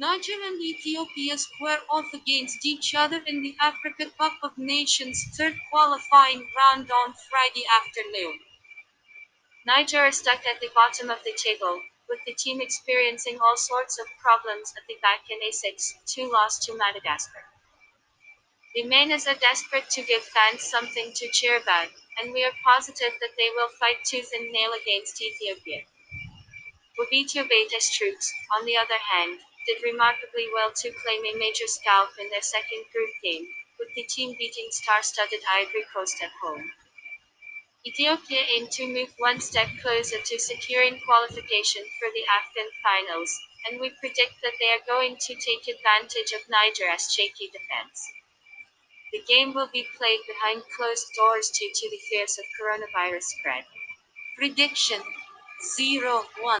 Niger and Ethiopia square off against each other in the Africa Cup of Nations third qualifying round on Friday afternoon. Niger are stuck at the bottom of the table, with the team experiencing all sorts of problems at the back in a 6-2 loss to Madagascar. The Menas are desperate to give fans something to cheer about, and we are positive that they will fight tooth and nail against Ethiopia. Wubetu Abate's troops, on the other hand, did remarkably well to claim a major scalp in their second group game, with the team beating star-studded Ivory Coast at home. Ethiopia aim to move one step closer to securing qualification for the AFCON finals, and we predict that they are going to take advantage of Niger's shaky defense. The game will be played behind closed doors due to the fears of coronavirus spread. Prediction 0 1.